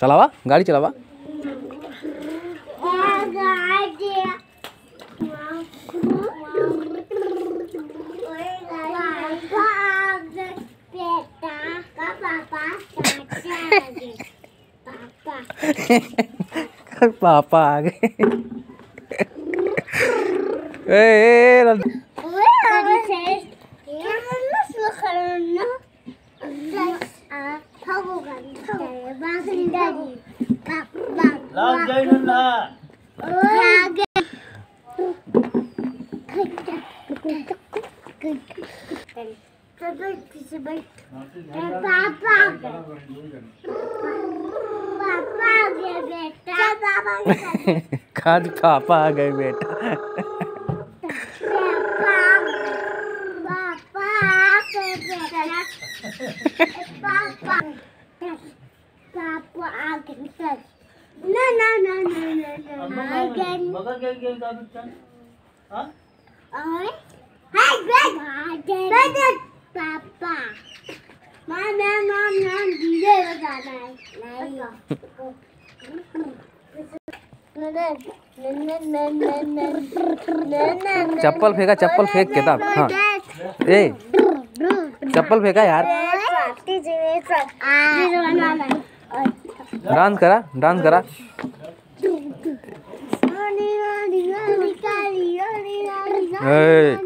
चलावा गाड़ी चलावा पापा आ गए ए, ए, ए, लास्ट जाइन ना खाद पापा आ गए बेटा चप्पल फेंका चप्पल फेंक के था हाँ। ए चप्पल फेंका यार। डांस करा डांस करा। ए